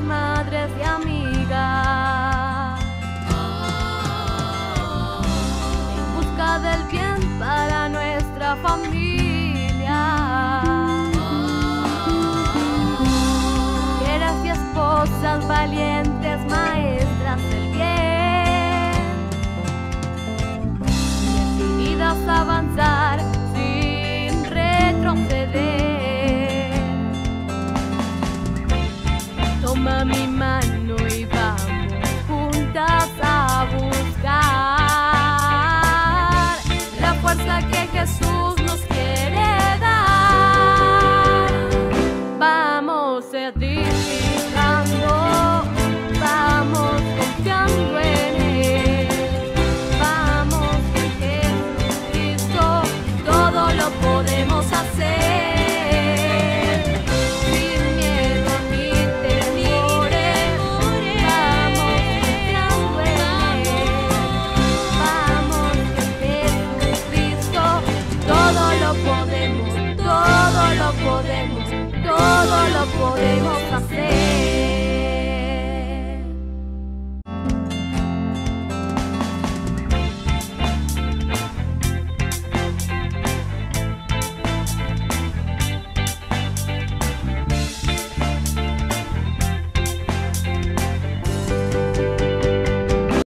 madres y amigas. En busca del bien para nuestra familia. Eras y esposas valientes. toma mi mano y vamos juntas a buscar la fuerza que Jesús nos quiere dar. Vamos a servir. 我哋。